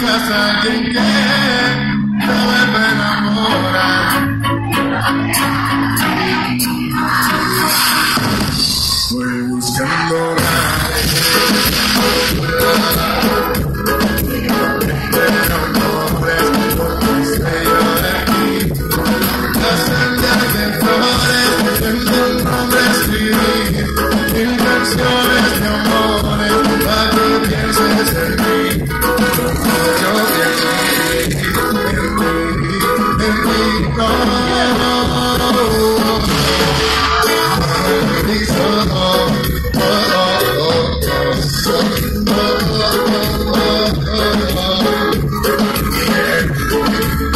casa quien quiere, sabe enamora. Voy buscando Oh, oh, oh,